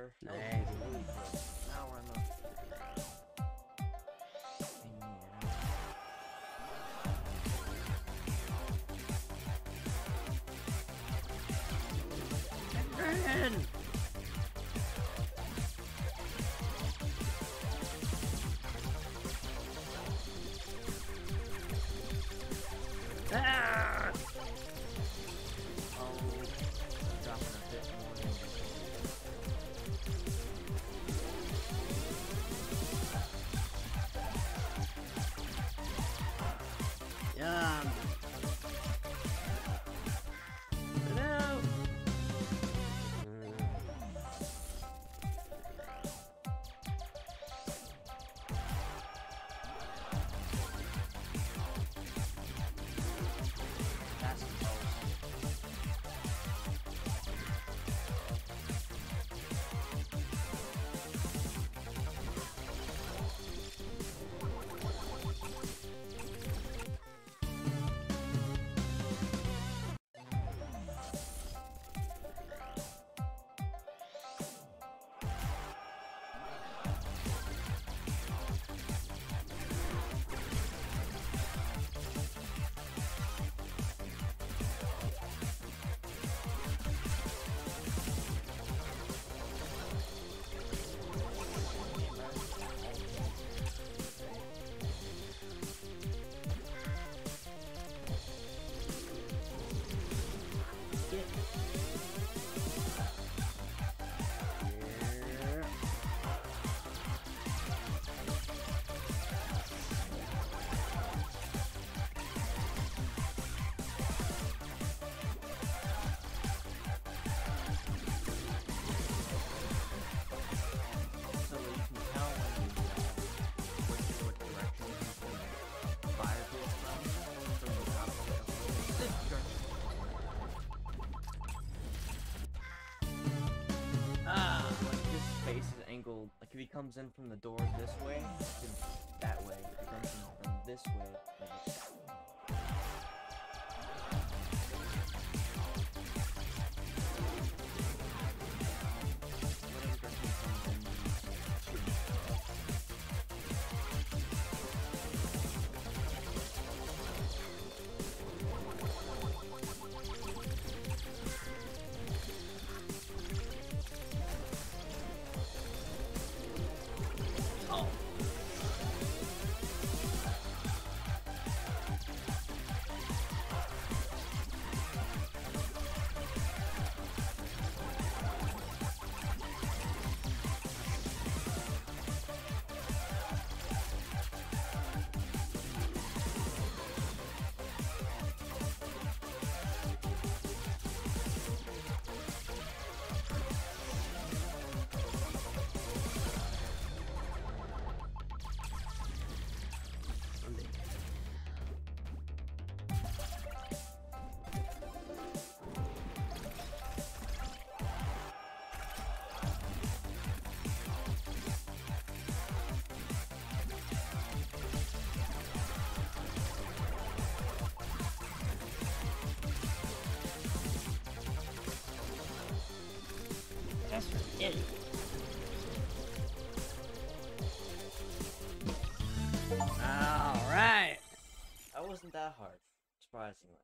Now we're on the. Yum. Angled, like if he comes in from the door this way, that way. If he comes in from this way, then Alright! That wasn't that hard, surprisingly.